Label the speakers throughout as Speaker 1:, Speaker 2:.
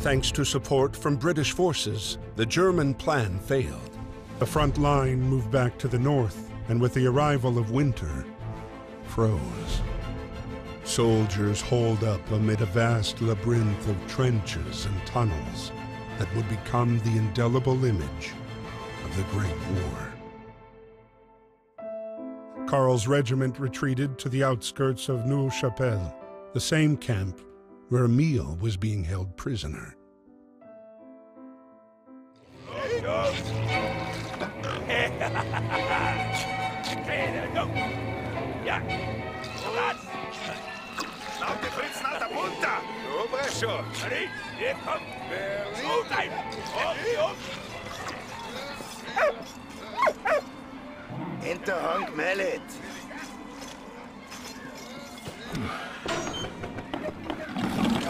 Speaker 1: Thanks to support from British forces, the German plan failed.
Speaker 2: The front line moved back to the north, and with the arrival of winter, froze. Soldiers holed up amid a vast labyrinth of trenches and tunnels that would become the indelible image of the Great War. Karl's regiment retreated to the outskirts of Neuve Chapelle, the same camp where Emile was being held prisoner.
Speaker 3: Fritz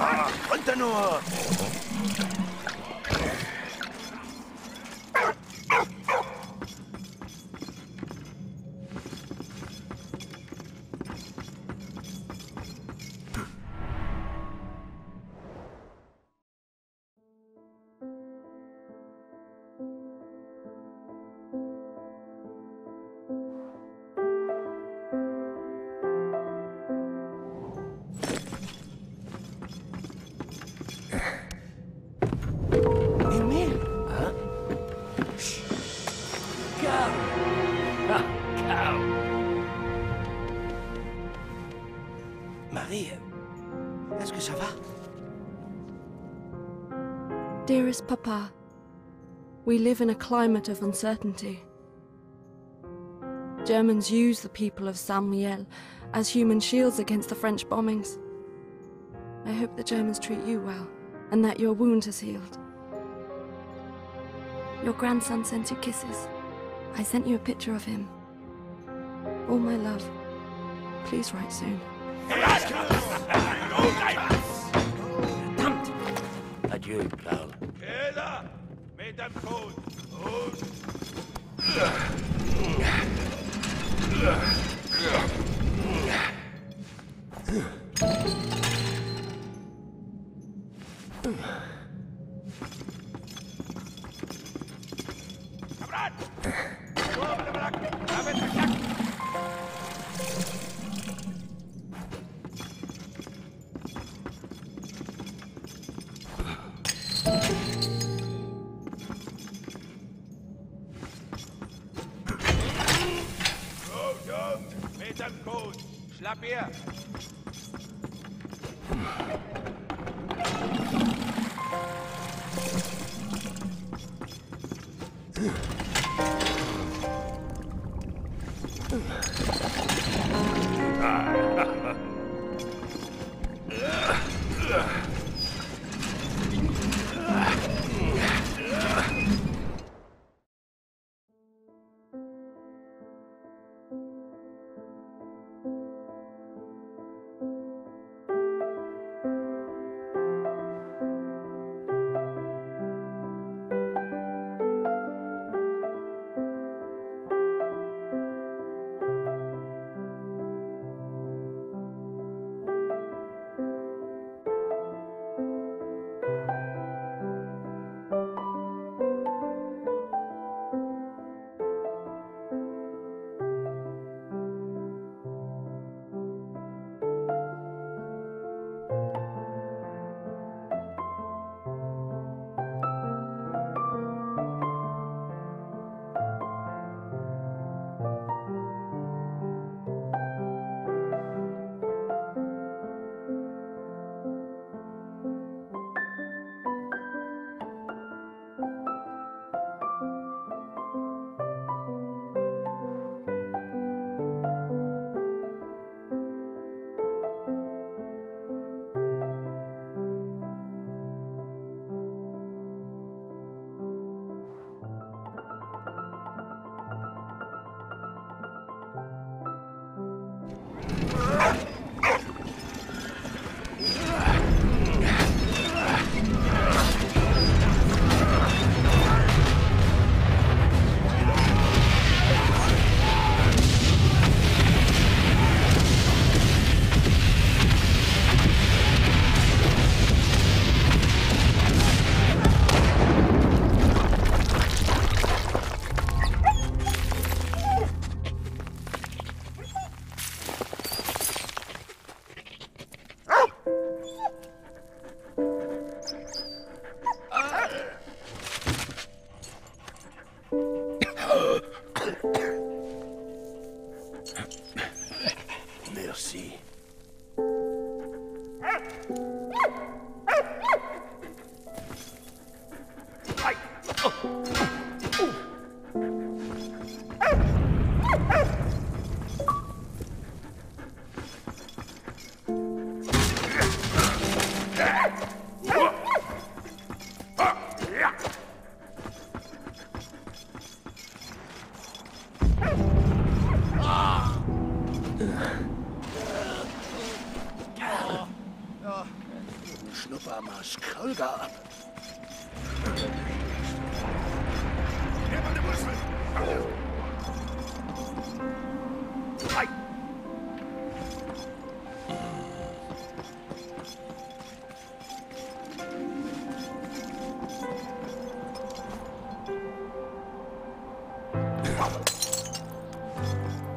Speaker 4: あんた
Speaker 3: の est-ce que ça va?
Speaker 5: Dearest Papa, we live in a climate of uncertainty. Germans use the people of Saint Mihiel as human shields against the French bombings. I hope the Germans treat you well and that your wound has healed. Your grandson sent you kisses. I sent you a picture of him. All my love. Please write soon.
Speaker 4: Adieu, Karl.
Speaker 3: Keller! Mesdames Code! Mesdames Code! Schlapp her! フ
Speaker 4: フフ。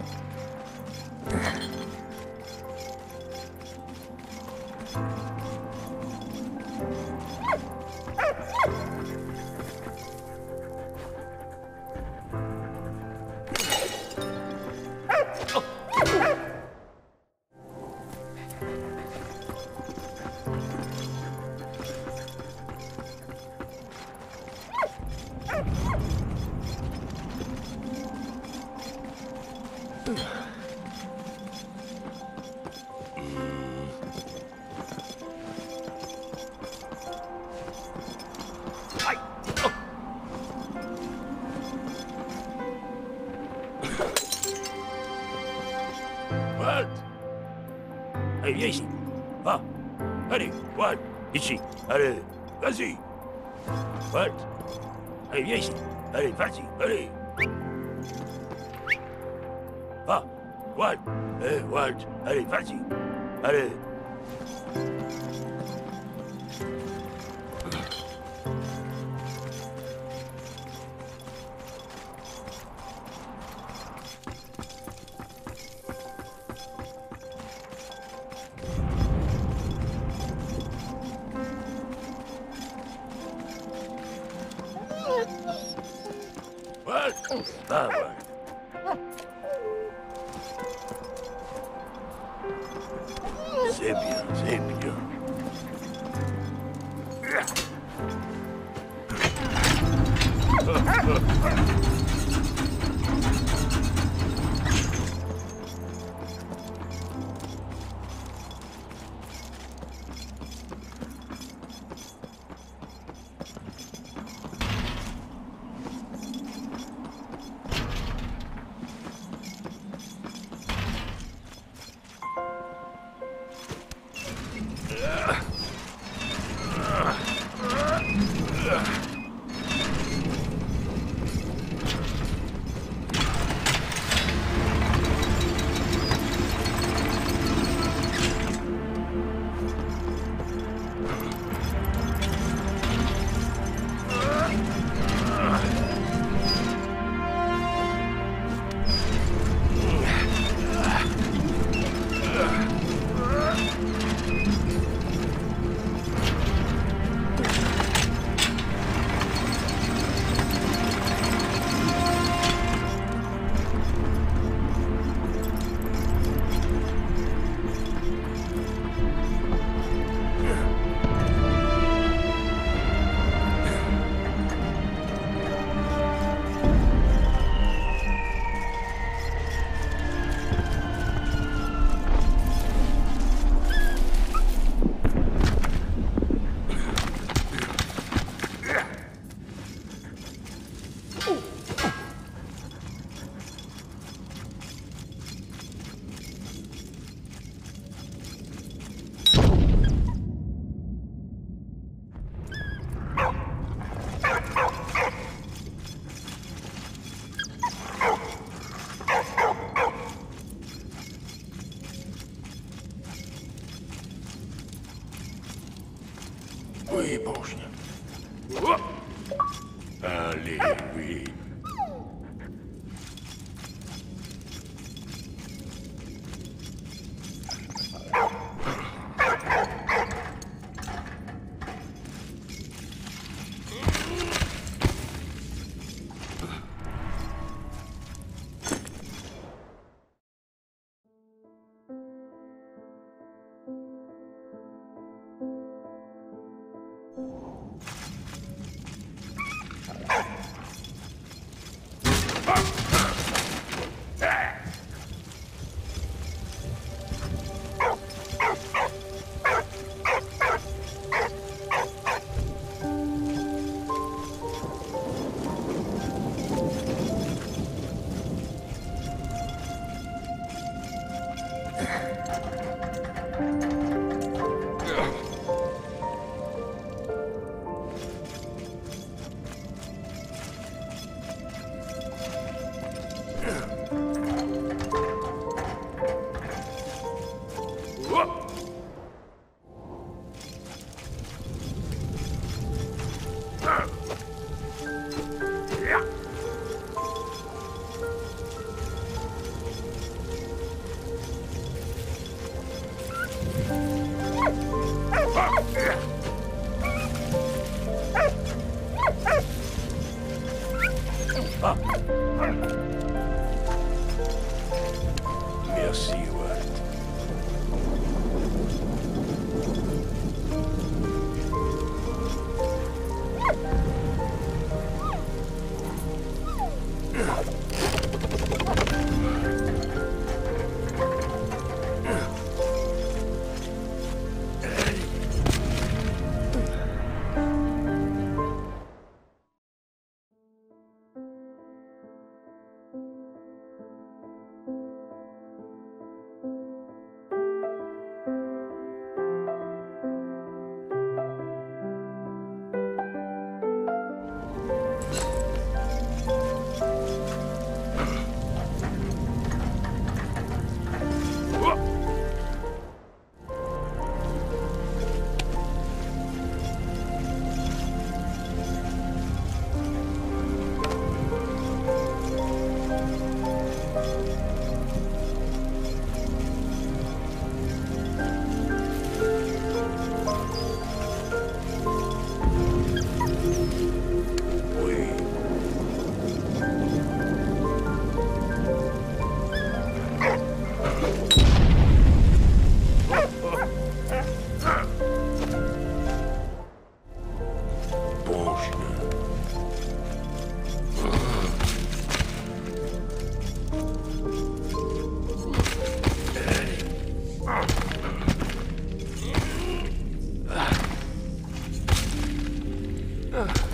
Speaker 4: Ici. Ah. Allez, what? Ici. Allez, vas-y. What? Allez, viens ici. Allez, vas-y, allez. Ah. What? Eh, what? Allez, vas-y. Allez. gostava.
Speaker 1: Zébia, Zébia. Pied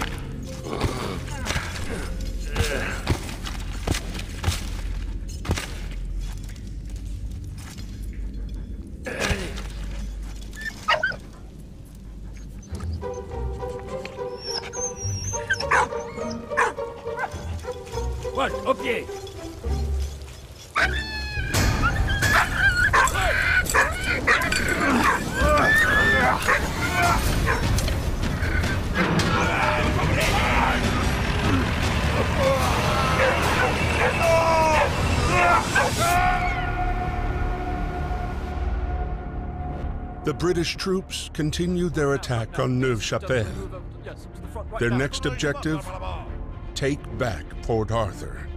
Speaker 2: The British troops continued their attack on Neuve Chapelle. Their next objective take back Port Arthur.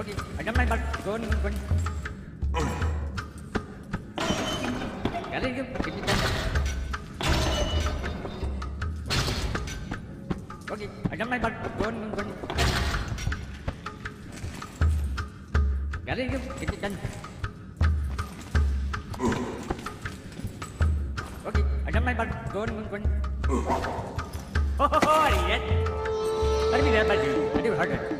Speaker 1: Okey, ayam main bal. Gon, gon. Kali ke? Okey, ayam main bal. Gon, gon. Kali ke? Kecil Okey, ayam main bal. Gon, gon. Oh, oh, oh, yes. Tadi bila baju,
Speaker 6: tadi
Speaker 4: hard.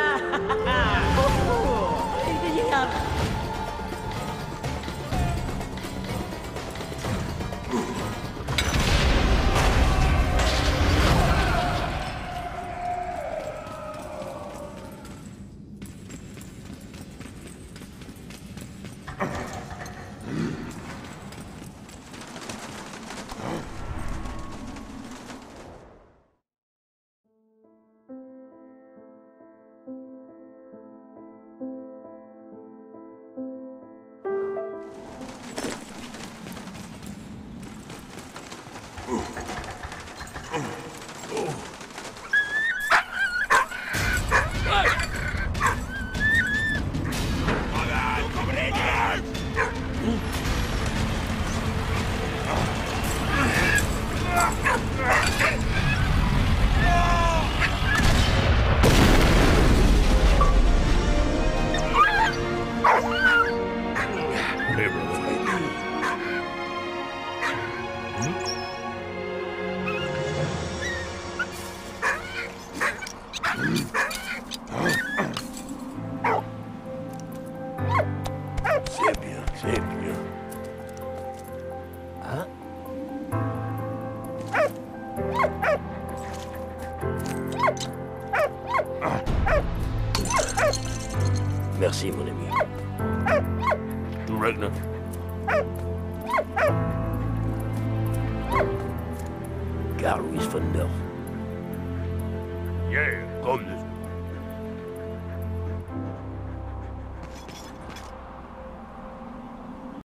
Speaker 4: go. Merci,